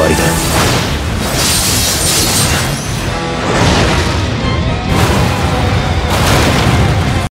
終わりだ。